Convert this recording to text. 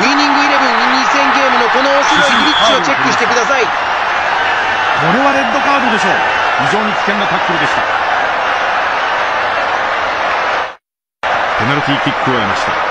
ウイニングイレブン2000ゲームのこの面白いグリッチをチェックしてください。これはレッドカードでしょう。非常に危険なタックルでした。ペナルティーキックを得ました。